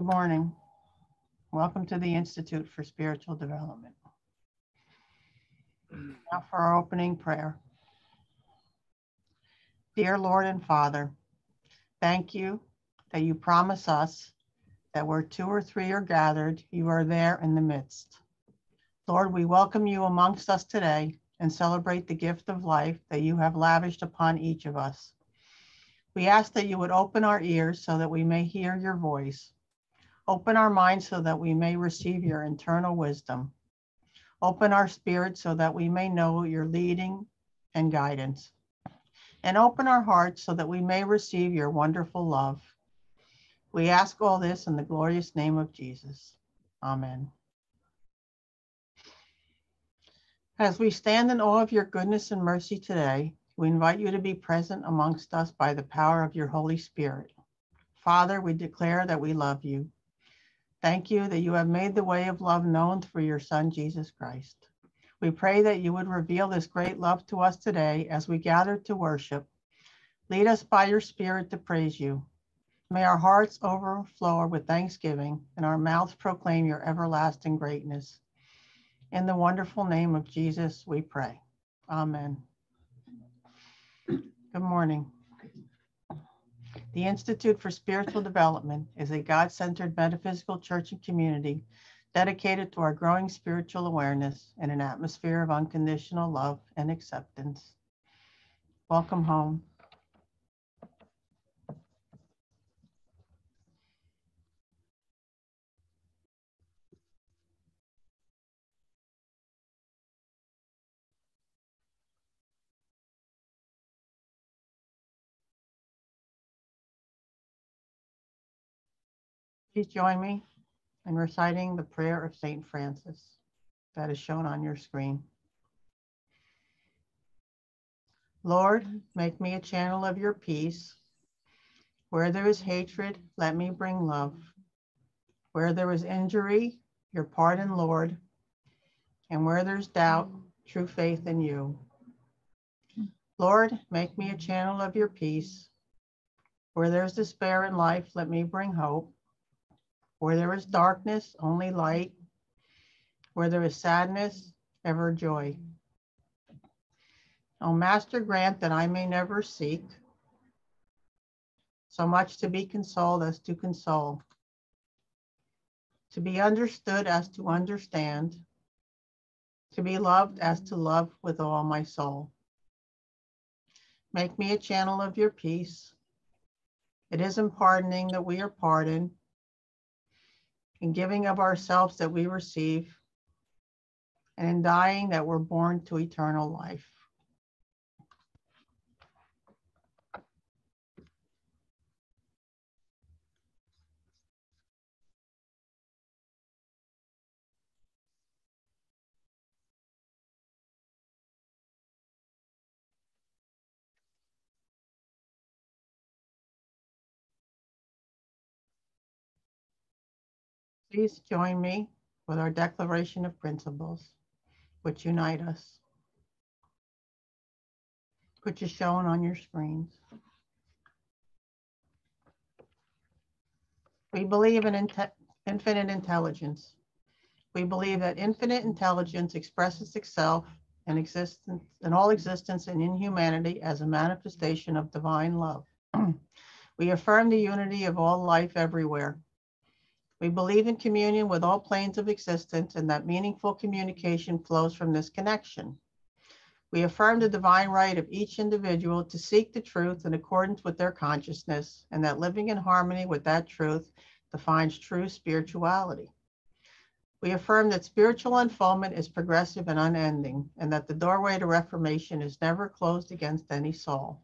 Good morning. Welcome to the Institute for Spiritual Development. Now for our opening prayer. Dear Lord and Father, thank you that you promise us that where two or three are gathered, you are there in the midst. Lord, we welcome you amongst us today and celebrate the gift of life that you have lavished upon each of us. We ask that you would open our ears so that we may hear your voice. Open our minds so that we may receive your internal wisdom. Open our spirits so that we may know your leading and guidance. And open our hearts so that we may receive your wonderful love. We ask all this in the glorious name of Jesus. Amen. As we stand in awe of your goodness and mercy today, we invite you to be present amongst us by the power of your Holy Spirit. Father, we declare that we love you. Thank you that you have made the way of love known through your Son, Jesus Christ. We pray that you would reveal this great love to us today as we gather to worship. Lead us by your Spirit to praise you. May our hearts overflow with thanksgiving and our mouths proclaim your everlasting greatness. In the wonderful name of Jesus, we pray. Amen. Good morning. The Institute for Spiritual Development is a God centered metaphysical church and community dedicated to our growing spiritual awareness in an atmosphere of unconditional love and acceptance. Welcome home. Please join me in reciting the prayer of St. Francis that is shown on your screen. Lord, make me a channel of your peace. Where there is hatred, let me bring love. Where there is injury, your pardon, Lord. And where there's doubt, true faith in you. Lord, make me a channel of your peace. Where there's despair in life, let me bring hope. Where there is darkness, only light. Where there is sadness, ever joy. O Master, grant that I may never seek so much to be consoled as to console, to be understood as to understand, to be loved as to love with all my soul. Make me a channel of your peace. It is in pardoning that we are pardoned in giving of ourselves that we receive, and in dying that we're born to eternal life. Please join me with our Declaration of Principles, which unite us, which is shown on your screens. We believe in infinite intelligence. We believe that infinite intelligence expresses itself in existence in all existence and in humanity as a manifestation of divine love. we affirm the unity of all life everywhere we believe in communion with all planes of existence and that meaningful communication flows from this connection. We affirm the divine right of each individual to seek the truth in accordance with their consciousness and that living in harmony with that truth defines true spirituality. We affirm that spiritual unfoldment is progressive and unending and that the doorway to reformation is never closed against any soul.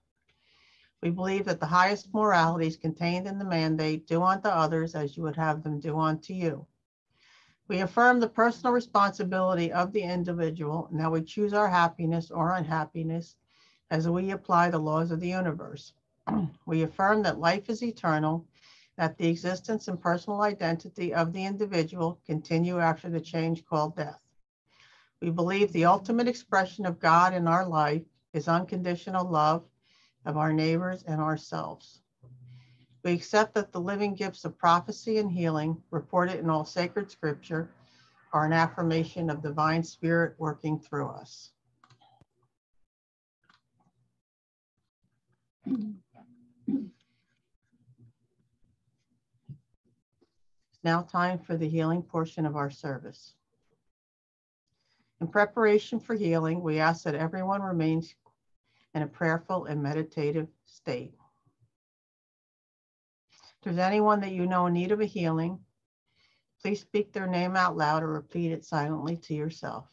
We believe that the highest moralities contained in the mandate do unto others as you would have them do unto you. We affirm the personal responsibility of the individual and how we choose our happiness or unhappiness as we apply the laws of the universe. we affirm that life is eternal, that the existence and personal identity of the individual continue after the change called death. We believe the ultimate expression of God in our life is unconditional love of our neighbors and ourselves. We accept that the living gifts of prophecy and healing reported in all sacred scripture are an affirmation of divine spirit working through us. It's now time for the healing portion of our service. In preparation for healing, we ask that everyone remains in a prayerful and meditative state. If there's anyone that you know in need of a healing, please speak their name out loud or repeat it silently to yourself.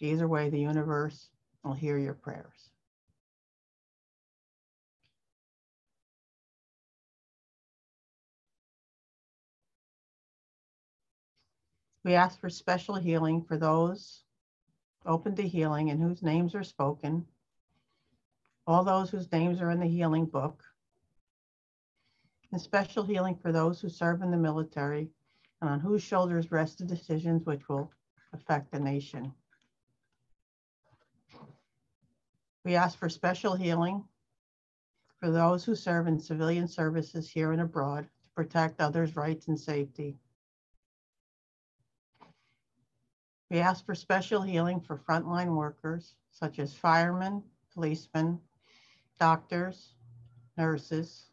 Either way, the universe will hear your prayers. We ask for special healing for those open to healing and whose names are spoken, all those whose names are in the healing book, and special healing for those who serve in the military and on whose shoulders rest the decisions which will affect the nation. We ask for special healing for those who serve in civilian services here and abroad to protect others' rights and safety. We ask for special healing for frontline workers such as firemen, policemen, doctors, nurses,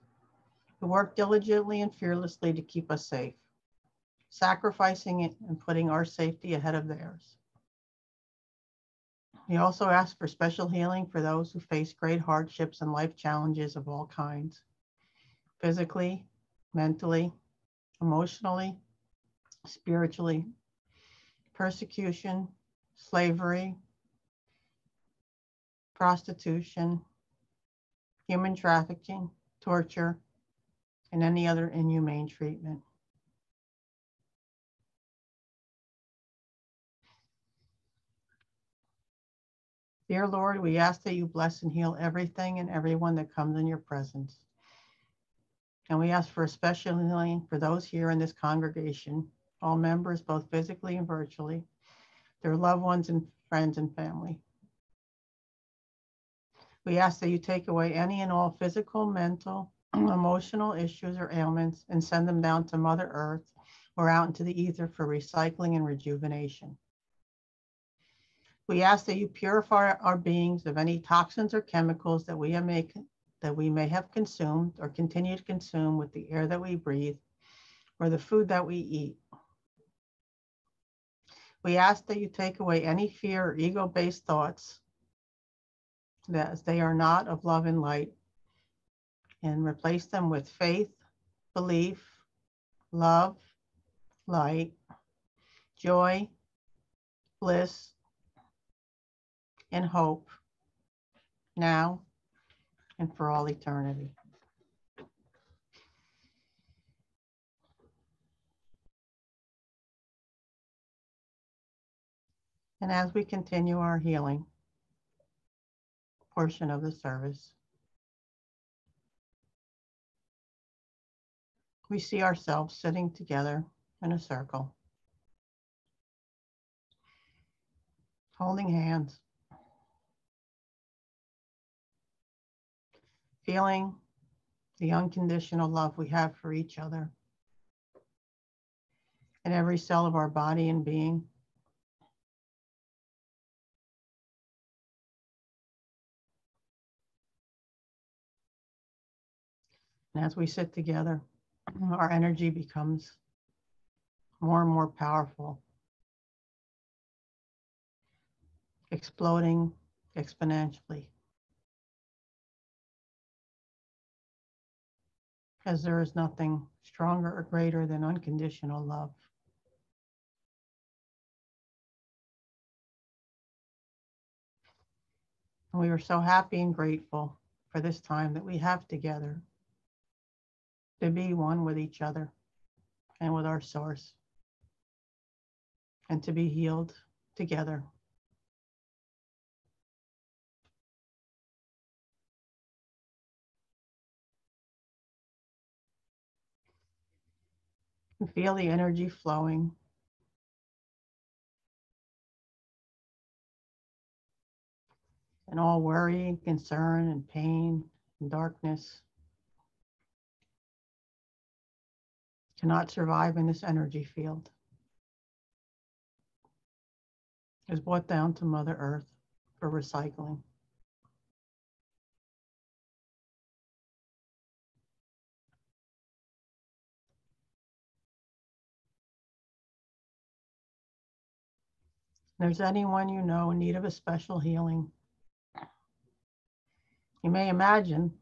who work diligently and fearlessly to keep us safe, sacrificing it and putting our safety ahead of theirs. We also ask for special healing for those who face great hardships and life challenges of all kinds, physically, mentally, emotionally, spiritually, persecution, slavery, prostitution, human trafficking, torture, and any other inhumane treatment. Dear Lord, we ask that you bless and heal everything and everyone that comes in your presence. And we ask for a special healing for those here in this congregation all members, both physically and virtually, their loved ones and friends and family. We ask that you take away any and all physical, mental, emotional issues or ailments and send them down to Mother Earth or out into the ether for recycling and rejuvenation. We ask that you purify our beings of any toxins or chemicals that we may, that we may have consumed or continue to consume with the air that we breathe or the food that we eat. We ask that you take away any fear or ego based thoughts that they are not of love and light and replace them with faith, belief, love, light, joy, bliss, and hope now and for all eternity. And as we continue our healing portion of the service, we see ourselves sitting together in a circle, holding hands, feeling the unconditional love we have for each other. In every cell of our body and being. And as we sit together, our energy becomes more and more powerful, exploding exponentially. Because there is nothing stronger or greater than unconditional love. And we are so happy and grateful for this time that we have together to be one with each other and with our source and to be healed together. And feel the energy flowing. And all worry and concern and pain and darkness cannot survive in this energy field. Is brought down to Mother Earth for recycling. there's anyone you know in need of a special healing, you may imagine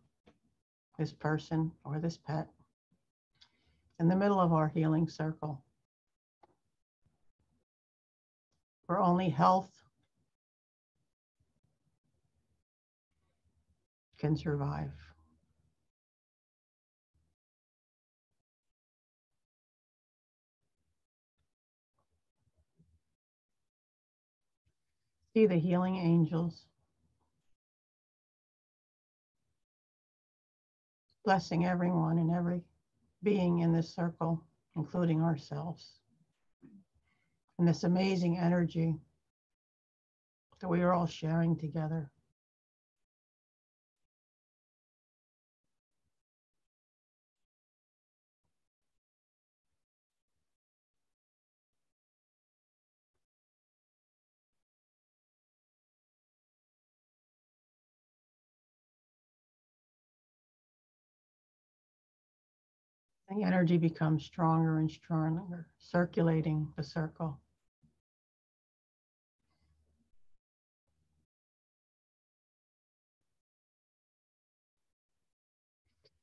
this person or this pet in the middle of our healing circle. Where only health can survive. See the healing angels. Blessing everyone and every being in this circle, including ourselves. And this amazing energy that we are all sharing together. The energy becomes stronger and stronger, circulating the circle.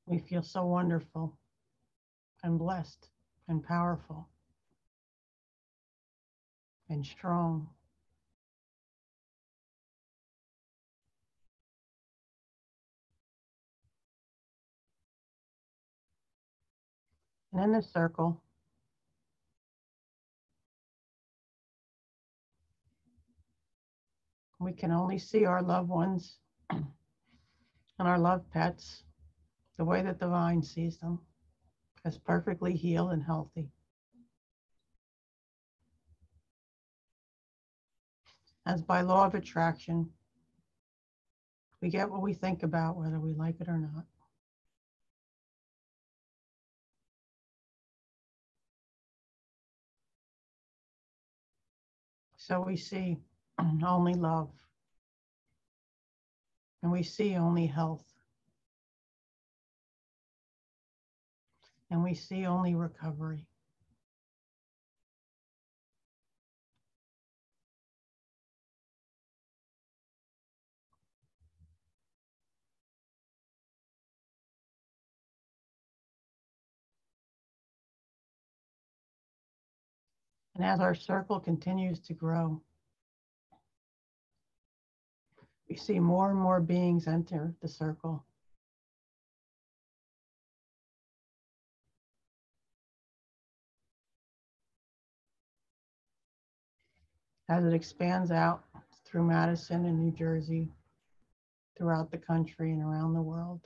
We feel so wonderful and blessed and powerful and strong. And in this circle, we can only see our loved ones and our loved pets the way that the vine sees them as perfectly healed and healthy. As by law of attraction, we get what we think about, whether we like it or not. So we see only love. And we see only health. And we see only recovery. And as our circle continues to grow, we see more and more beings enter the circle. As it expands out through Madison and New Jersey, throughout the country and around the world.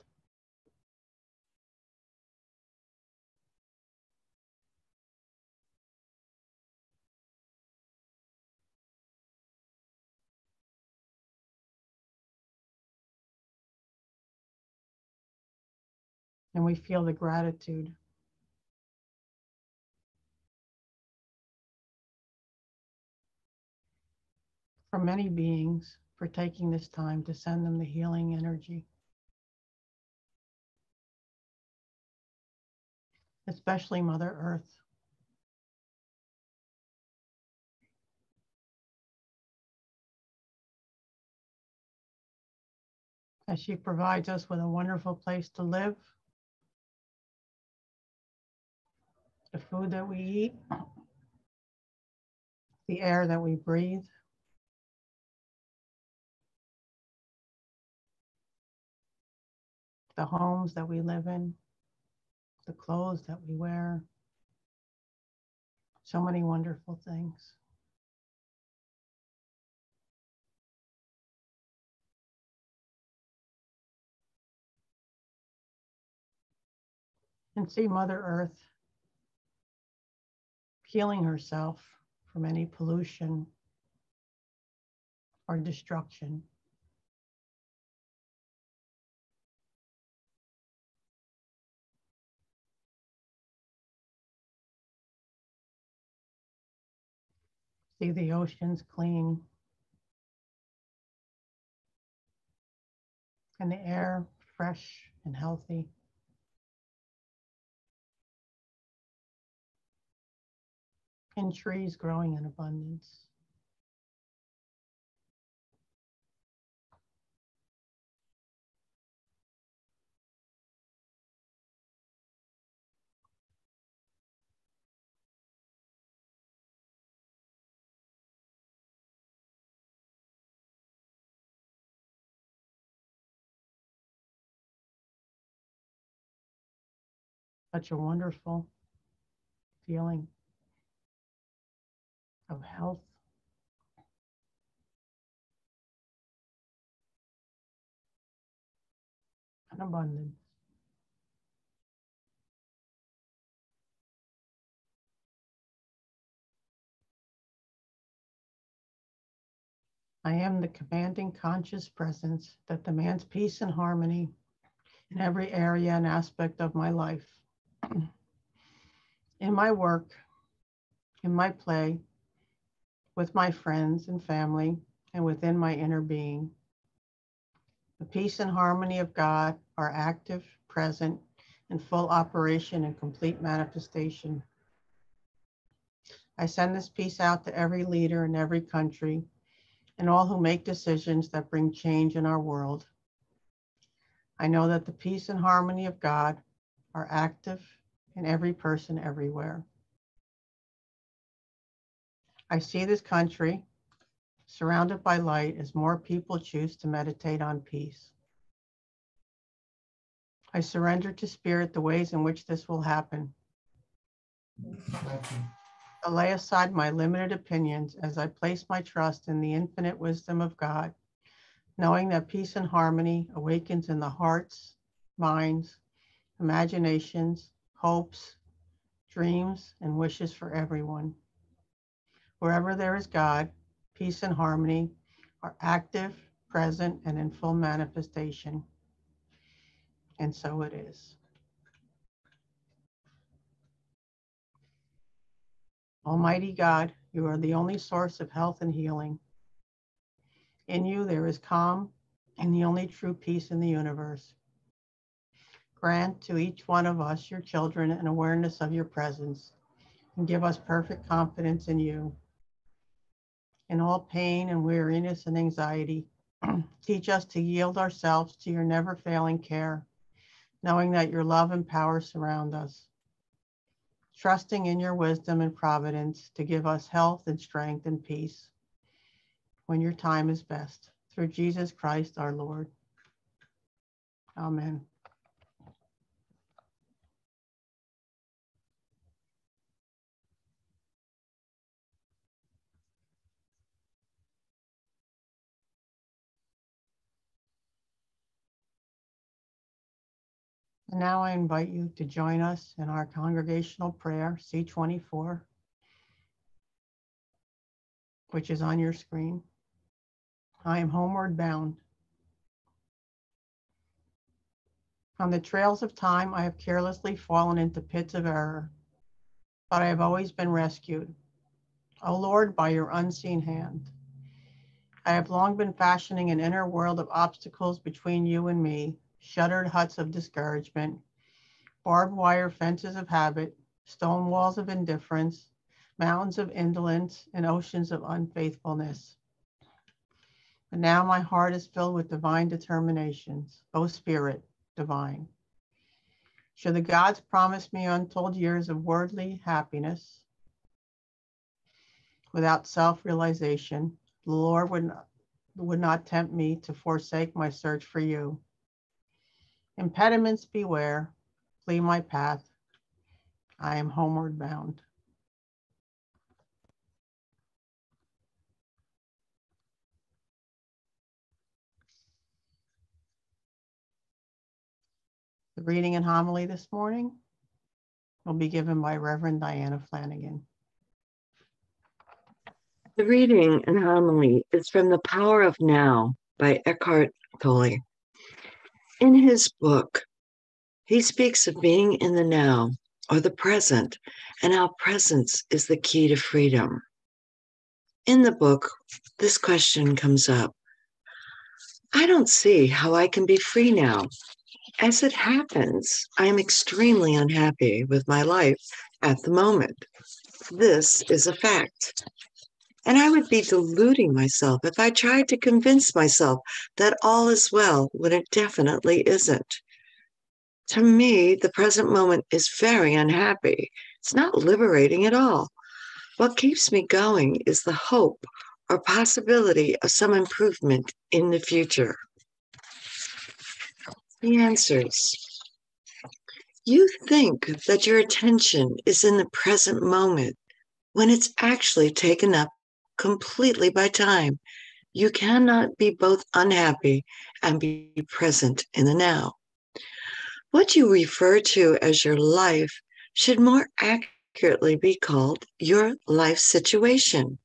And we feel the gratitude. For many beings for taking this time to send them the healing energy. Especially Mother Earth. As she provides us with a wonderful place to live the food that we eat, the air that we breathe. The homes that we live in, the clothes that we wear, so many wonderful things. And see Mother Earth healing herself from any pollution or destruction. See the oceans clean and the air fresh and healthy. And trees growing in abundance. such a wonderful feeling of health. And abundance. I am the commanding conscious presence that demands peace and harmony in every area and aspect of my life in my work, in my play, with my friends and family, and within my inner being. The peace and harmony of God are active, present, in full operation and complete manifestation. I send this peace out to every leader in every country and all who make decisions that bring change in our world. I know that the peace and harmony of God are active in every person everywhere. I see this country surrounded by light as more people choose to meditate on peace. I surrender to Spirit the ways in which this will happen. I lay aside my limited opinions as I place my trust in the infinite wisdom of God, knowing that peace and harmony awakens in the hearts, minds, imaginations, hopes, dreams, and wishes for everyone. Wherever there is God, peace and harmony are active, present, and in full manifestation. And so it is. Almighty God, you are the only source of health and healing. In you, there is calm and the only true peace in the universe. Grant to each one of us, your children, an awareness of your presence and give us perfect confidence in you. In all pain and weariness and anxiety, teach us to yield ourselves to your never failing care, knowing that your love and power surround us. Trusting in your wisdom and providence to give us health and strength and peace when your time is best. Through Jesus Christ our Lord. Amen. Now I invite you to join us in our congregational prayer, C24, which is on your screen. I am homeward bound. On the trails of time, I have carelessly fallen into pits of error, but I have always been rescued. O Lord, by your unseen hand. I have long been fashioning an inner world of obstacles between you and me, shuttered huts of discouragement, barbed wire fences of habit, stone walls of indifference, mountains of indolence, and oceans of unfaithfulness. But now my heart is filled with divine determinations, O Spirit, divine. Should the gods promise me untold years of worldly happiness without self realization, the Lord would not, would not tempt me to forsake my search for you. Impediments beware, flee my path. I am homeward bound. The reading and homily this morning will be given by Reverend Diana Flanagan. The reading and homily is from The Power of Now by Eckhart Tolle. In his book, he speaks of being in the now or the present and how presence is the key to freedom. In the book, this question comes up I don't see how I can be free now. As it happens, I am extremely unhappy with my life at the moment. This is a fact. And I would be deluding myself if I tried to convince myself that all is well when it definitely isn't. To me, the present moment is very unhappy. It's not liberating at all. What keeps me going is the hope or possibility of some improvement in the future. The answers. You think that your attention is in the present moment when it's actually taken up completely by time. You cannot be both unhappy and be present in the now. What you refer to as your life should more accurately be called your life situation.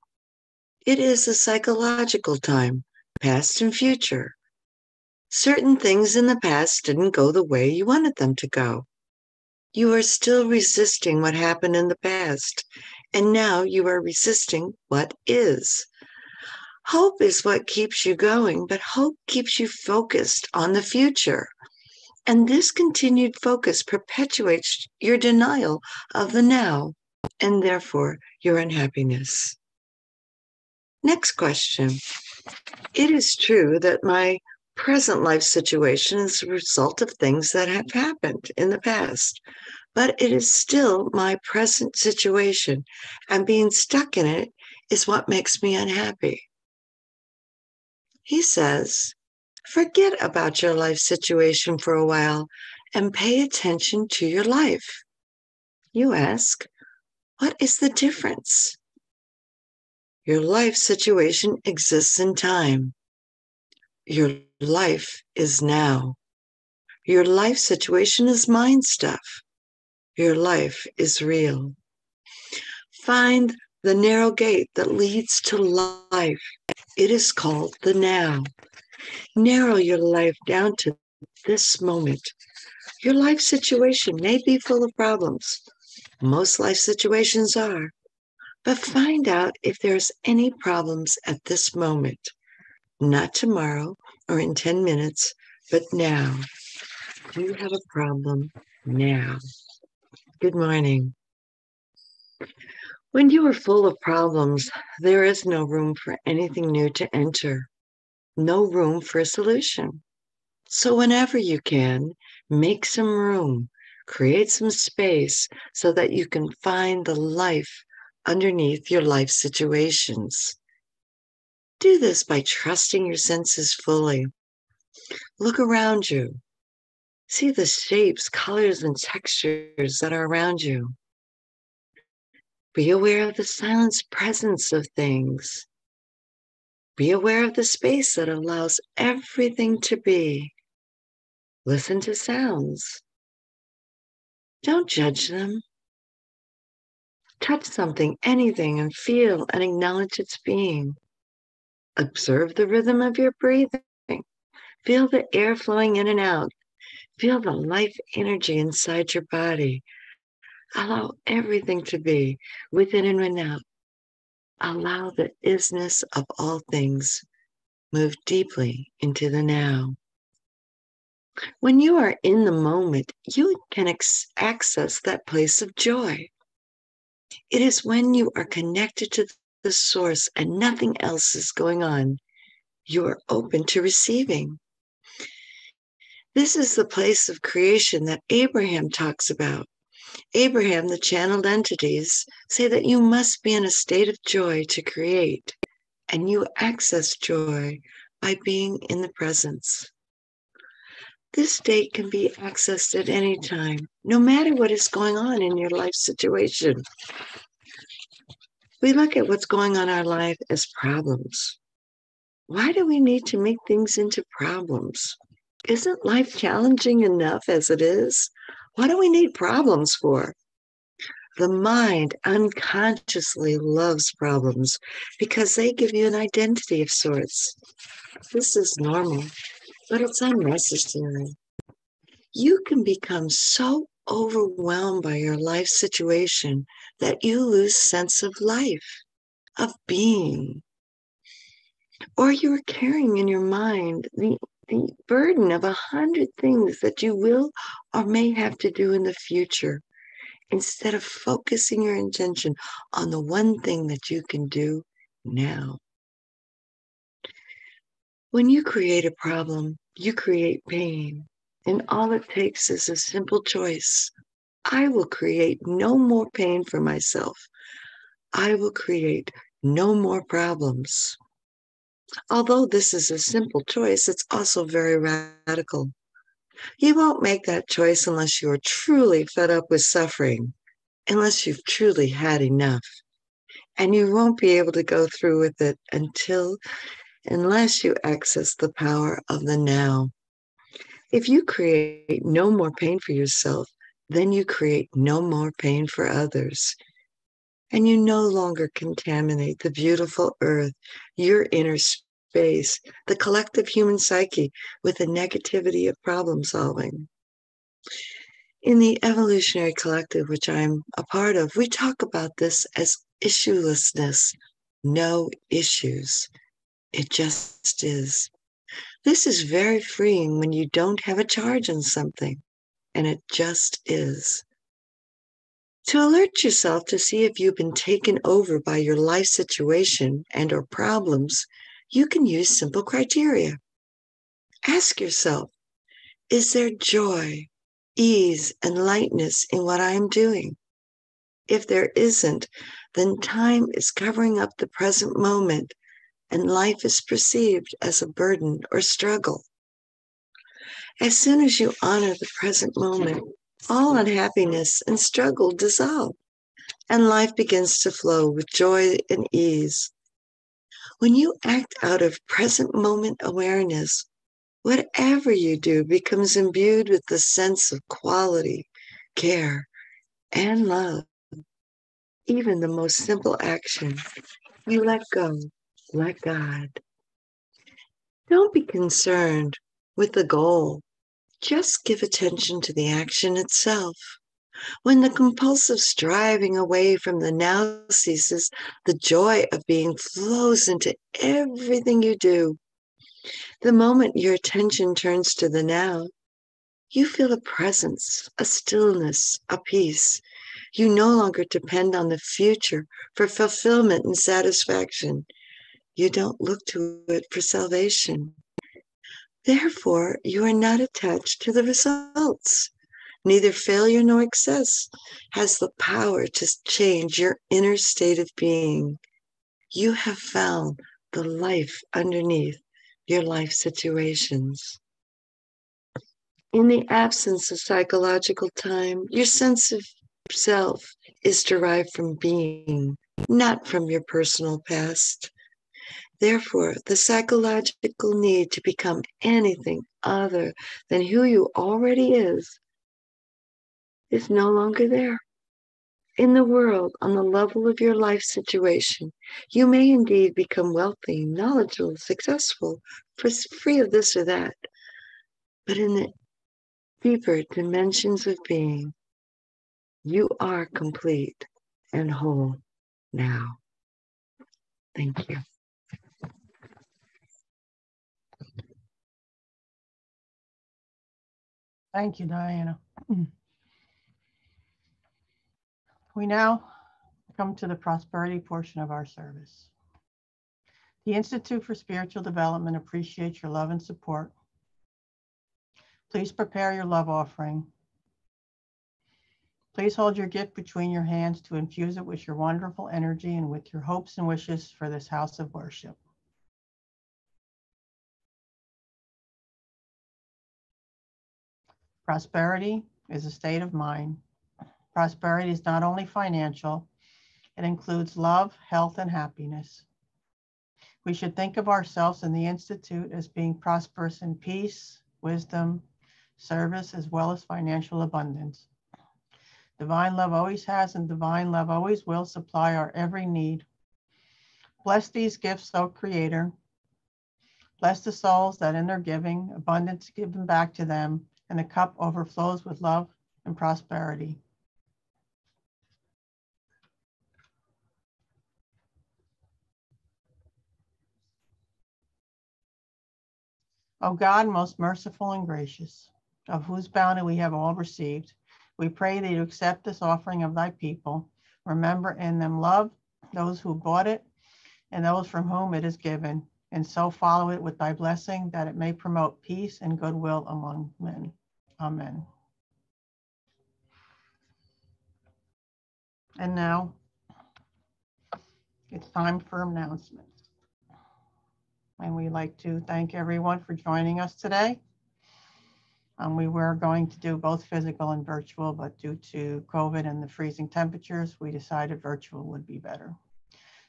It is a psychological time, past and future. Certain things in the past didn't go the way you wanted them to go. You are still resisting what happened in the past, and now you are resisting what is. Hope is what keeps you going, but hope keeps you focused on the future. And this continued focus perpetuates your denial of the now and therefore your unhappiness. Next question. It is true that my present life situation is a result of things that have happened in the past, but it is still my present situation, and being stuck in it is what makes me unhappy. He says, forget about your life situation for a while and pay attention to your life. You ask, what is the difference? Your life situation exists in time. Your life is now. Your life situation is mind stuff. Your life is real. Find the narrow gate that leads to life. It is called the now. Narrow your life down to this moment. Your life situation may be full of problems. Most life situations are but find out if there's any problems at this moment, not tomorrow or in 10 minutes, but now. Do you have a problem now? Good morning. When you are full of problems, there is no room for anything new to enter, no room for a solution. So, whenever you can, make some room, create some space so that you can find the life underneath your life situations. Do this by trusting your senses fully. Look around you. See the shapes, colors, and textures that are around you. Be aware of the silence presence of things. Be aware of the space that allows everything to be. Listen to sounds. Don't judge them touch something, anything, and feel and acknowledge its being. Observe the rhythm of your breathing. Feel the air flowing in and out. Feel the life energy inside your body. Allow everything to be within and without. Allow the isness of all things. Move deeply into the now. When you are in the moment, you can ex- access that place of joy. It is when you are connected to the source and nothing else is going on, you are open to receiving. This is the place of creation that Abraham talks about. Abraham, the channeled entities, say that you must be in a state of joy to create, and you access joy by being in the presence. This state can be accessed at any time, no matter what is going on in your life situation. We look at what's going on in our life as problems. Why do we need to make things into problems? Isn't life challenging enough as it is? What do we need problems for? The mind unconsciously loves problems because they give you an identity of sorts. This is normal but it's unnecessary. You can become so overwhelmed by your life situation that you lose sense of life. of being. Or you are carrying in your mind the, the burden of a hundred things that you will or may have to do in the future instead of focusing your intention on the one thing that you can do now. When you create a problem, you create pain, and all it takes is a simple choice. I will create no more pain for myself. I will create no more problems. Although this is a simple choice, it's also very radical. You won't make that choice unless you are truly fed up with suffering, unless you've truly had enough. And you won't be able to go through with it until, unless you access the power of the now. If you create no more pain for yourself, then you create no more pain for others. And you no longer contaminate the beautiful earth, your inner space, the collective human psyche with the negativity of problem solving. In the evolutionary collective, which I'm a part of, we talk about this as issuelessness, no issues. It just is. This is very freeing when you don't have a charge on something, and it just is. To alert yourself to see if you've been taken over by your life situation and or problems, you can use simple criteria. Ask yourself, is there joy, ease, and lightness in what I am doing? If there isn't, then time is covering up the present moment and life is perceived as a burden or struggle. As soon as you honor the present moment, all unhappiness and struggle dissolve, and life begins to flow with joy and ease. When you act out of present moment awareness, whatever you do becomes imbued with the sense of quality, care, and love. Even the most simple action, you let go, let God. Don't be concerned with the goal. Just give attention to the action itself. When the compulsive striving away from the now ceases, the joy of being flows into everything you do. The moment your attention turns to the now, you feel a presence, a stillness, a peace. You no longer depend on the future for fulfillment and satisfaction. You don't look to it for salvation. Therefore, you are not attached to the results. Neither failure nor excess has the power to change your inner state of being. You have found the life underneath your life situations. In the absence of psychological time, your sense of self is derived from being, not from your personal past. Therefore, the psychological need to become anything other than who you already is is no longer there. In the world, on the level of your life situation, you may indeed become wealthy, knowledgeable, successful, free of this or that. But in the deeper dimensions of being, you are complete and whole now. Thank you. Thank you, Diana. Hmm. We now come to the prosperity portion of our service. The Institute for Spiritual Development appreciates your love and support. Please prepare your love offering. Please hold your gift between your hands to infuse it with your wonderful energy and with your hopes and wishes for this house of worship. Prosperity is a state of mind. Prosperity is not only financial, it includes love, health, and happiness. We should think of ourselves in the Institute as being prosperous in peace, wisdom, service, as well as financial abundance. Divine love always has and divine love always will supply our every need. Bless these gifts, O Creator. Bless the souls that in their giving, abundance given back to them, and the cup overflows with love and prosperity. O God, most merciful and gracious, of whose bounty we have all received, we pray that you accept this offering of thy people. Remember in them love those who bought it and those from whom it is given, and so follow it with thy blessing that it may promote peace and goodwill among men. Amen. And now it's time for announcements. And we'd like to thank everyone for joining us today. Um, we were going to do both physical and virtual, but due to COVID and the freezing temperatures, we decided virtual would be better.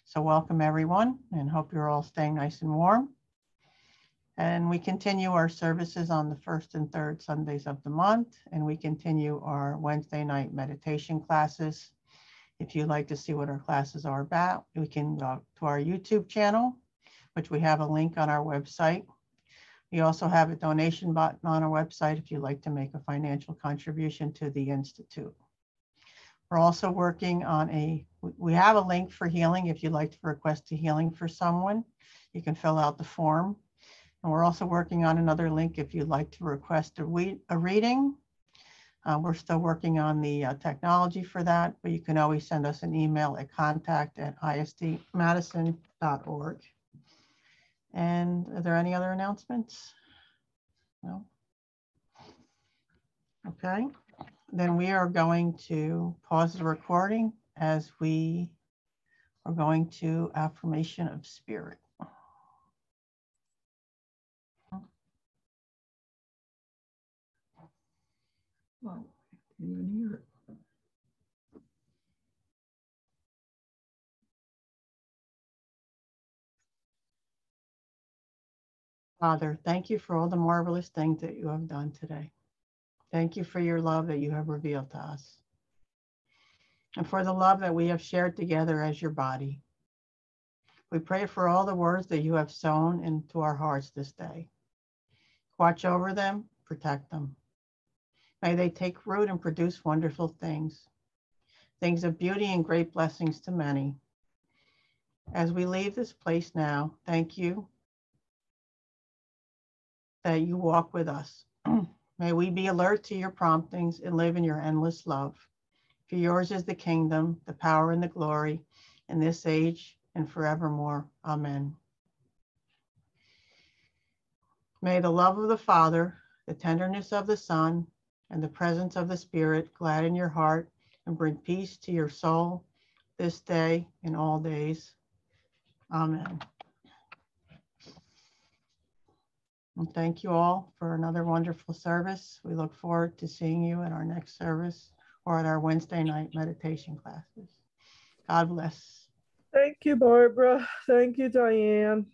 So welcome everyone and hope you're all staying nice and warm. And we continue our services on the first and third Sundays of the month. And we continue our Wednesday night meditation classes. If you'd like to see what our classes are about, we can go to our YouTube channel which we have a link on our website. We also have a donation button on our website if you'd like to make a financial contribution to the Institute. We're also working on a, we have a link for healing if you'd like to request a healing for someone. You can fill out the form. And we're also working on another link if you'd like to request a, we, a reading. Uh, we're still working on the uh, technology for that, but you can always send us an email at contact at isdmadison.org. And are there any other announcements? No. Okay, then we are going to pause the recording as we are going to affirmation of spirit. Well, Even hear it. Father, thank you for all the marvelous things that you have done today. Thank you for your love that you have revealed to us and for the love that we have shared together as your body. We pray for all the words that you have sown into our hearts this day. Watch over them, protect them. May they take root and produce wonderful things, things of beauty and great blessings to many. As we leave this place now, thank you that you walk with us. May we be alert to your promptings and live in your endless love. For yours is the kingdom, the power, and the glory in this age and forevermore. Amen. May the love of the Father, the tenderness of the Son, and the presence of the Spirit gladden your heart and bring peace to your soul this day and all days. Amen. And thank you all for another wonderful service. We look forward to seeing you at our next service or at our Wednesday night meditation classes. God bless. Thank you, Barbara. Thank you, Diane.